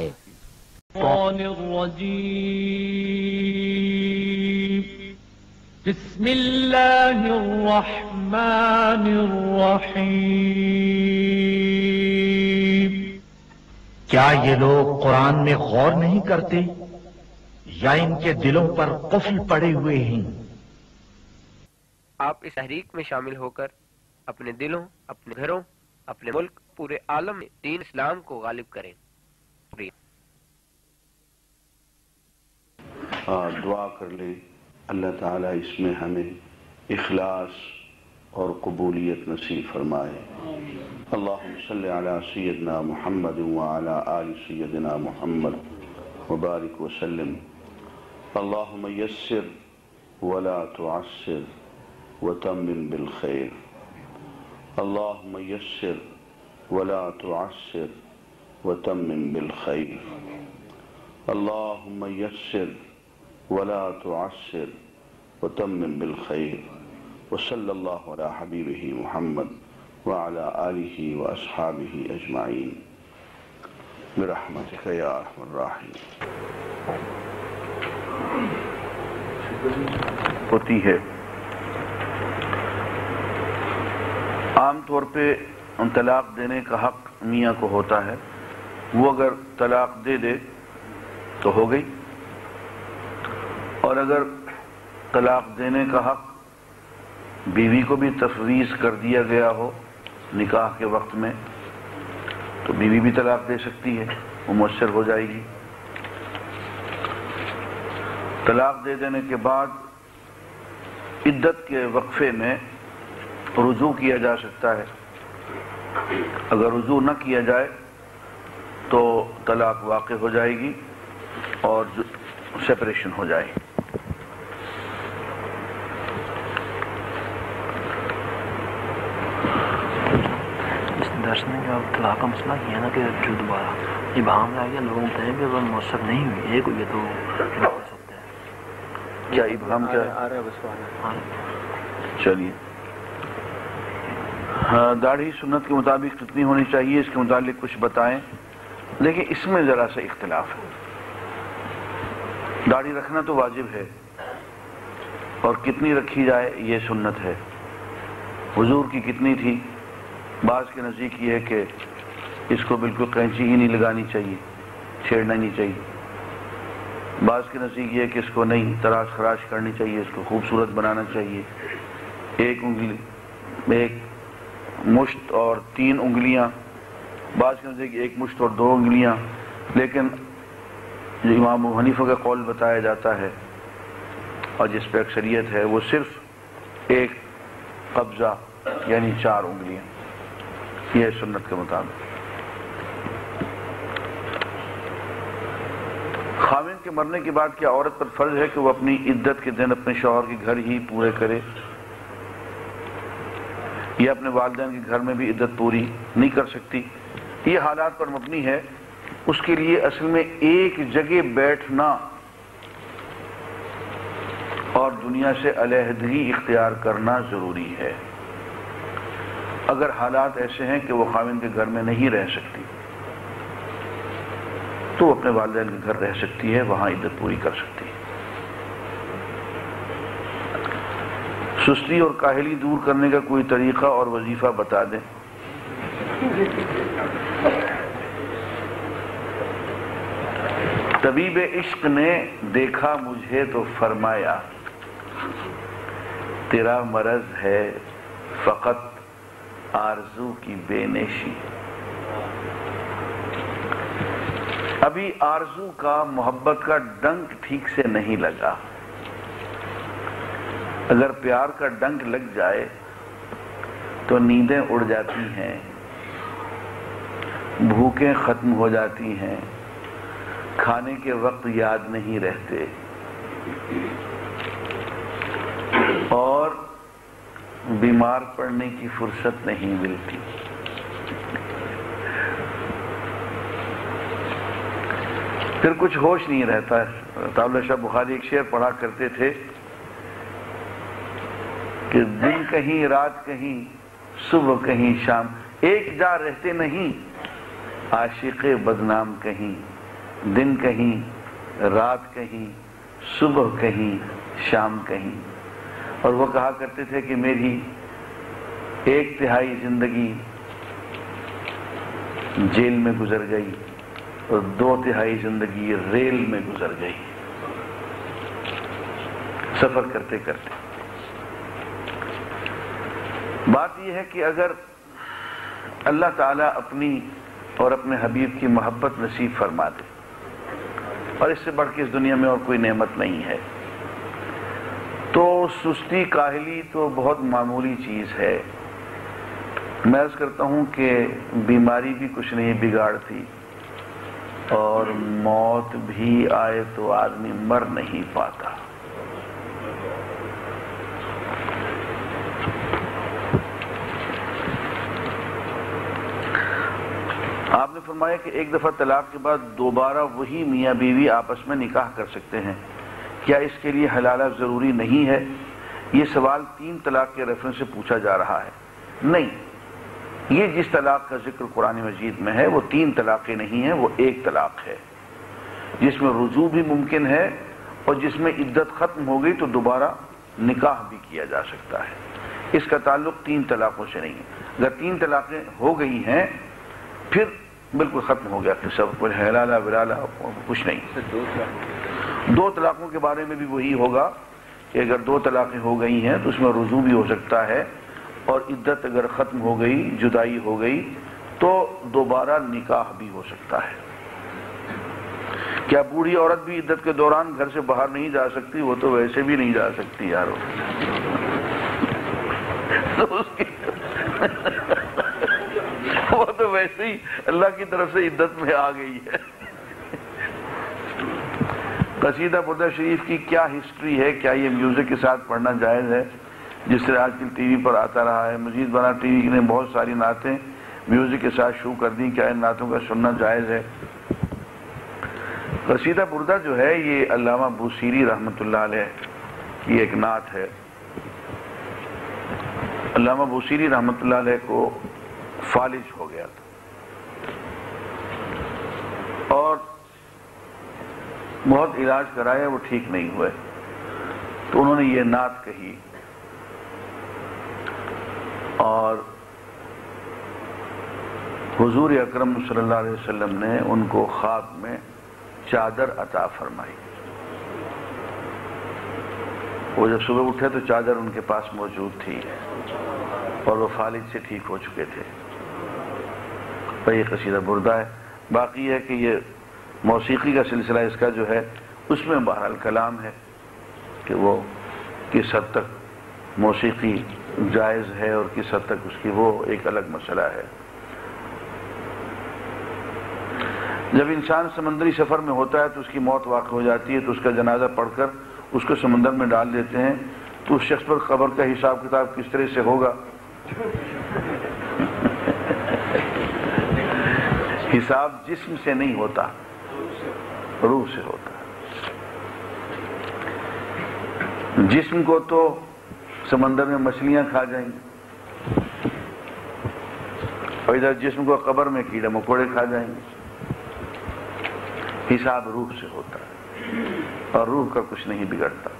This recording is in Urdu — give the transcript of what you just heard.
ہے بسم الله الرحمن الرحيم کیا یہ لوگ قرآن میں غور نہیں کرتے؟ یا ان کے دلوں پر قفل پڑے ہوئے ہیں؟ آپ اس تحریک میں شامل ہو کر اپنے دلوں اپنے گھروں اپنے ملک پورے عالم میں دین اسلام کو غالب کریں شکریہ اور دعا کر لیں اللہ تعالیٰ اس میں ہمیں اخلاص اور قبولیت نصیب فرمائے۔ اللہم صلی علی سیدنا محمد وعلی آل سیدنا محمد وبارک وسلم۔ اللہم یسر ولا تعسر وتمن بالخیر۔ اللہم یسر ولا تعسر وتمن بالخیر۔ اللہم یسر ولا تعسر وتمم بالخير وصلى الله على حبيبه محمد وعلى آله وأصحابه أجمعين. برحمتك يا أرحم الراحمين. ہوتی ہے۔ عام طور پہ طلاق دینے کا حق میاں کو ہوتا ہے۔ وہ اگر طلاق دے دے تو ہو گئی۔ اور اگر طلاق دینے کا حق بیوی کو بھی تفویض کر دیا گیا ہو نکاح کے وقت میں، تو بیوی بھی طلاق دے سکتی ہے، وہ مؤثر ہو جائے گی۔ طلاق دے دینے کے بعد عدت کے وقفے میں رجوع کیا جا سکتا ہے۔ اگر رجوع نہ کیا جائے تو طلاق واقع ہو جائے گی اور سپریشن ہو جائے گی اس درس طلاق کا مسئلہ کیا نا کہ جو دوبارہ یہ بہام میں آ گیا لوگوں بتائیں کہ اگر مؤثر نہیں ہوئی ایک ہوئی ہے تو ہیں کیا ابہام کیا ہے۔ چلیے۔ ہاں داڑھی سنت کے مطابق کتنی ہونی چاہیے اس کے متعلق کچھ بتائیں۔ لیکن اس میں ذرا سا اختلاف ہے۔ داڑھی رکھنا تو واجب ہے اور کتنی رکھی جائے یہ سنت ہے۔ حضور کی کتنی تھی؟ بعض کے نزدیک یہ ہے کہ اس کو بالکل قینچی ہی نہیں لگانی چاہیے، چھیڑنا نہیں چاہیے۔ بعض کے نزدیک یہ کہ اس کو نہیں، تراش خراش کرنی چاہیے، اس کو خوبصورت بنانا چاہیے۔ ایک انگلی، ایک مشت اور تین انگلیاں۔ بعض کے نزدیک ایک مشت اور دو انگلیاں۔ لیکن جو امام حنیفہ کا قول بتایا جاتا ہے اور جس پہ اکثریت ہے، وہ صرف ایک قبضہ یعنی چار انگلیاں۔ یہ ہے سنت کے مطابق۔ خامن کے مرنے کے بعد کیا عورت پر فرض ہے کہ وہ اپنی عدت کے دن اپنے شوہر کے گھر ہی پورے کرے؟ یا اپنے والدین کے گھر میں بھی عدت پوری نہیں کر سکتی؟ یہ حالات پر مبنی ہے۔ اس کے لیے اصل میں ایک جگہ بیٹھنا اور دنیا سے علیحدگی اختیار کرنا ضروری ہے۔ اگر حالات ایسے ہیں کہ وہ خاوند کے گھر میں نہیں رہ سکتی تو اپنے والدین کے گھر رہ سکتی ہے، وہاں عدت پوری کر سکتی ہے۔ سستی اور کاہلی دور کرنے کا کوئی طریقہ اور وظیفہ بتا دیں۔ طبیب عشق نے دیکھا مجھے تو فرمایا، تیرا مرض ہے فقط آرزو کی بے نیشی۔ ابھی آرزو کا محبت کا ڈنک ٹھیک سے نہیں لگا۔ اگر پیار کا ڈنک لگ جائے تو نیندیں اڑ جاتی ہیں، بھوکیں ختم ہو جاتی ہیں، کھانے کے وقت یاد نہیں رہتے۔ اور بیمار پڑنے کی فرصت نہیں ملتی۔ پھر کچھ ہوش نہیں رہتا ہے۔ طالب شاہ بخاری ایک شعر پڑھا کرتے تھے کہ دن کہیں، رات کہیں، صبح کہیں، شام۔ ایک جا رہتے نہیں، عاشق بدنام کہیں۔ دن کہیں، رات کہیں، صبح کہیں، شام کہیں۔ اور وہ کہا کرتے تھے کہ میری ایک تہائی زندگی جیل میں گزر گئی۔ اور دو تہائی زندگی ریل میں گزر گئی۔ سفر کرتے کرتے۔ بات یہ ہے کہ اگر اللہ تعالیٰ اپنی اور اپنے حبیب کی محبت نصیب فرما دے، اور اس سے بڑھ کے اس دنیا میں اور کوئی نعمت نہیں ہے، تو سستی کاہلی تو بہت معمولی چیز ہے۔ میں عرض کرتا ہوں کہ بیماری بھی کچھ نہیں بگاڑتی۔ اور موت بھی آئے تو آدمی مر نہیں پاتا۔ آپ نے فرمایا کہ ایک دفعہ طلاق کے بعد دوبارہ وہی میاں بیوی آپس میں نکاح کر سکتے ہیں۔ کیا اس کے لیے حلالہ ضروری نہیں ہے؟ یہ سوال تین طلاق کے ریفرنس سے پوچھا جا رہا ہے۔ نہیں۔ یہ جس طلاق کا ذکر قرآن مجید میں ہے وہ تین طلاقیں نہیں ہیں وہ ایک طلاق ہے۔ جس میں رجوع بھی ممکن ہے اور جس میں عدت ختم ہو گئی تو دوبارہ نکاح بھی کیا جا سکتا ہے۔ اس کا تعلق تین طلاقوں سے نہیں ہے۔ اگر تین طلاقیں ہو گئی ہیں پھر بالکل ختم ہو گیا پھر سب کچھ حلالہ ولالہ کچھ نہیں۔ دو طلاقوں کے بارے میں بھی وہی ہوگا کہ اگر دو طلاقیں ہو گئی ہیں تو اس میں رجوع بھی ہو سکتا ہے۔ اور عدت اگر ختم ہو گئی، جدائی ہو گئی، تو دوبارہ نکاح بھی ہو سکتا ہے۔ کیا بوڑھی عورت بھی عدت کے دوران گھر سے باہر نہیں جا سکتی؟ وہ تو ویسے بھی نہیں جا سکتی یارو۔ وہ تو ویسے ہی اللہ کی طرف سے عدت میں آ گئی ہے۔ قصیدہ بردہ شریف کی کیا ہسٹری ہے؟ کیا یہ میوزک کے ساتھ پڑھنا جائز ہے؟ جس سے آج کل ٹی وی پر آتا رہا ہے مزید بنا ٹی وی نے بہت ساری نعتیں میوزک کے ساتھ شروع کر دی کیا ان نعتوں کا سننا جائز ہے۔ قصیدہ بردہ جو ہے، یہ علامہ بوسیری رحمۃ اللہ علیہ کی ایک نعت ہے۔ علامہ بوسیری رحمۃ اللہ علیہ کو فالج ہو گیا تھا۔ اور بہت علاج کرایا، وہ ٹھیک نہیں ہوئے۔ تو انہوں نے یہ نعت کہی۔ اور حضور اکرم صلی اللہ علیہ وسلم نے ان کو خواب میں چادر عطا فرمائی۔ وہ جب صبح اٹھے تو چادر ان کے پاس موجود تھی اور وہ فالج سے ٹھیک ہو چکے تھے۔ یہ قصیدہ بردہ ہے۔ باقی ہے کہ یہ موسیقی کا سلسلہ اس کا جو ہے، اس میں بہرحال کلام ہے کہ وہ کس حد تک موسیقی جائز ہے اور کس حد تک اس کی وہ ایک الگ مسئلہ ہے۔ جب انسان سمندری سفر میں ہوتا ہے تو اس کی موت واقع ہو جاتی ہے تو اس کا جنازہ پڑھ کر اس کو سمندر میں ڈال دیتے ہیں۔ تو اس شخص پر خبر کا حساب کتاب کس طرح سے ہوگا؟ حساب جسم سے نہیں ہوتا، روح سے ہوتا۔ جسم کو تو سمندر میں مچھلیاں کھا جائیں گی اور ادھر جسم کو قبر میں کیڑے مکوڑے کھا جائیں گے۔ حساب روح سے ہوتا ہے اور روح کا کچھ نہیں بگڑتا۔